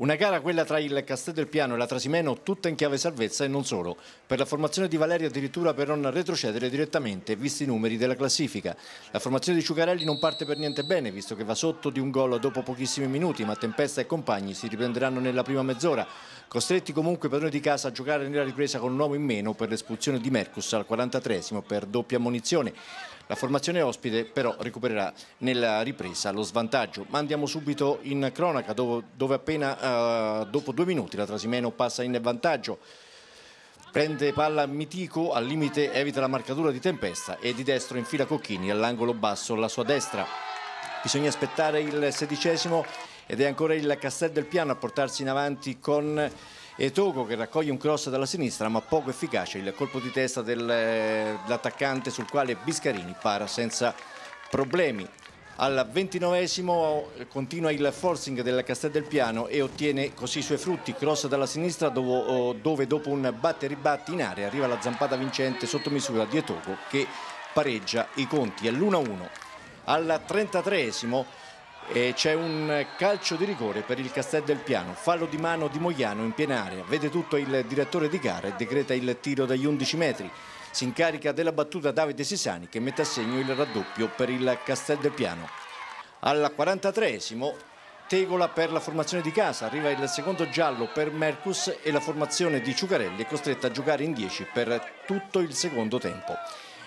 Una gara quella tra il Castel del Piano e la Trasimeno tutta in chiave salvezza e non solo. Per la formazione di Valerio addirittura per non retrocedere direttamente visti i numeri della classifica. La formazione di Ciucarelli non parte per niente bene visto che va sotto di un gol dopo pochissimi minuti ma Tempesta e compagni si riprenderanno nella prima mezz'ora. Costretti comunque padroni di casa a giocare nella ripresa con un uomo in meno per l'espulsione di Mercus al 43 per doppia munizione. La formazione ospite però recupererà nella ripresa lo svantaggio. Ma andiamo subito in cronaca dove, appena uh, dopo due minuti la Trasimeno passa in vantaggio. Prende palla Mitico, al limite evita la marcatura di Tempesta e di destro infila Cocchini all'angolo basso alla sua destra. Bisogna aspettare il sedicesimo ed è ancora il Castel del Piano a portarsi in avanti con e Togo che raccoglie un cross dalla sinistra ma poco efficace il colpo di testa dell'attaccante sul quale Biscarini para senza problemi. Al ventinovesimo continua il forcing del Castel del Piano e ottiene così i suoi frutti, cross dalla sinistra dove, dopo un batte e ribatti in area arriva la zampata vincente sotto misura di Etogo che pareggia i conti all'1-1. Al 33esimo c'è un calcio di rigore per il Castel del Piano, fallo di mano di Moiano in piena area, vede tutto il direttore di gara e decreta il tiro dagli 11 metri. Si incarica della battuta Davide Sisani che mette a segno il raddoppio per il Castel del Piano. Al 43esimo Tegola per la formazione di casa, arriva il secondo giallo per Mercus e la formazione di Ciucarelli è costretta a giocare in 10 per tutto il secondo tempo.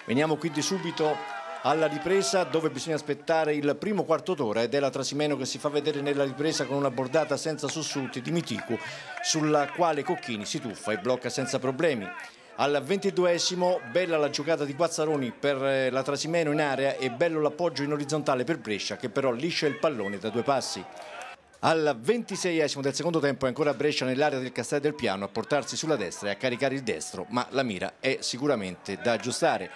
Veniamo quindi subito alla ripresa dove bisogna aspettare il primo quarto d'ora ed è la Trasimeno che si fa vedere nella ripresa con una bordata senza sussulti di Miticu sulla quale Cocchini si tuffa e blocca senza problemi. Al ventiduesimo bella la giocata di Guazzaroni per eh, la Trasimeno in area e bello l'appoggio in orizzontale per Brescia che però liscia il pallone da due passi. Al ventiseiesimo del secondo tempo è ancora Brescia nell'area del Castello del Piano a portarsi sulla destra e a caricare il destro, ma la mira è sicuramente da aggiustare.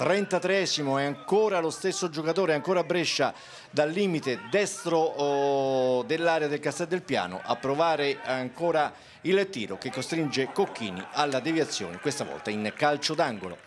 33esimo è ancora lo stesso giocatore, ancora Brescia dal limite destro oh, dell'area del Castel del Piano a provare ancora il tiro che costringe Cocchini alla deviazione, questa volta in calcio d'angolo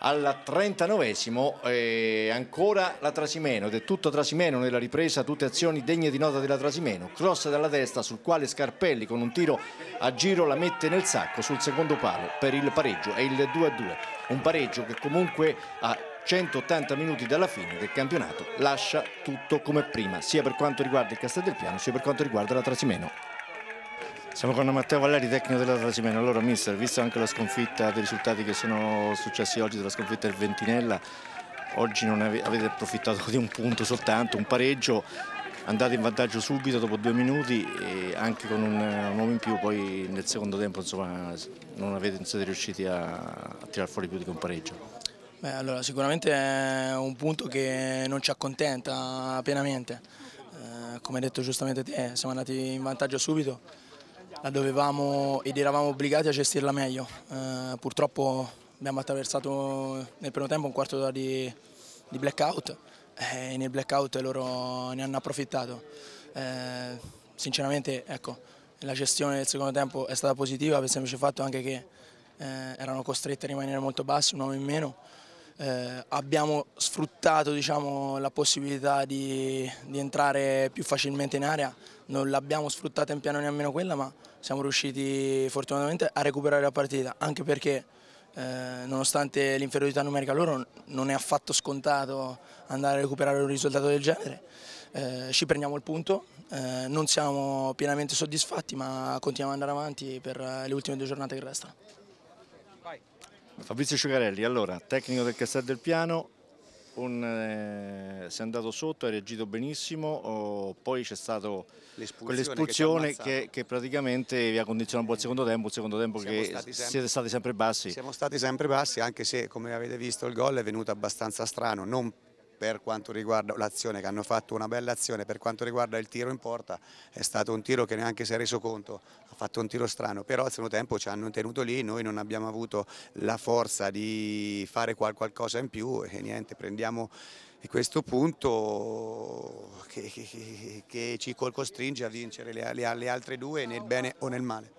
al 39esimo eh, ancora la Trasimeno ed è tutto Trasimeno nella ripresa, tutte azioni degne di nota della Trasimeno, cross dalla destra sul quale Scarpelli con un tiro a giro la mette nel sacco sul secondo palo per il pareggio, è il 2-2, un pareggio che comunque a 180 minuti dalla fine del campionato lascia tutto come prima, sia per quanto riguarda il Castel del Piano sia per quanto riguarda la Trasimeno. Siamo con Matteo Valleri, tecnico della Trasimeno. Allora, mister, visto anche la sconfitta dei risultati che sono successi oggi della sconfitta del Ventinella, oggi non avete approfittato di un punto soltanto, un pareggio, andate in vantaggio subito dopo due minuti e anche con un, uomo in più, poi nel secondo tempo insomma, non, avete, non siete riusciti a, a tirare fuori più di un pareggio. Beh, allora, sicuramente è un punto che non ci accontenta pienamente. Eh, come hai detto giustamente te, siamo andati in vantaggio subito la dovevamo ed eravamo obbligati a gestirla meglio. Eh, purtroppo abbiamo attraversato nel primo tempo un quarto d'ora di, di, blackout e nel blackout loro ne hanno approfittato. Eh, sinceramente ecco, la gestione del secondo tempo è stata positiva per il semplice fatto anche che eh, erano costretti a rimanere molto bassi, un uomo in meno. Eh, abbiamo sfruttato diciamo, la possibilità di, di, entrare più facilmente in area, non l'abbiamo sfruttata in piano nemmeno quella, ma siamo riusciti fortunatamente a recuperare la partita, anche perché eh, nonostante l'inferiorità numerica loro non è affatto scontato andare a recuperare un risultato del genere. Eh, ci prendiamo il punto, eh, non siamo pienamente soddisfatti ma continuiamo ad andare avanti per le ultime due giornate che restano. Fabrizio Ciucarelli, allora, tecnico del Castel del Piano, un, eh, sei andato sotto, hai reagito benissimo, oh, poi c'è stata quell'espulsione che, che, che, praticamente vi ha condizionato un po' il secondo tempo, il secondo tempo Siamo che stati sempre, siete stati sempre bassi. Siamo stati sempre bassi anche se come avete visto il gol è venuto abbastanza strano, non per quanto riguarda l'azione che hanno fatto una bella azione, per quanto riguarda il tiro in porta è stato un tiro che neanche si è reso conto, ha fatto un tiro strano, però al secondo tempo ci hanno tenuto lì, noi non abbiamo avuto la forza di fare qualcosa in più e niente, prendiamo questo punto che, che, che ci costringe a vincere le, le, le altre due nel bene o nel male.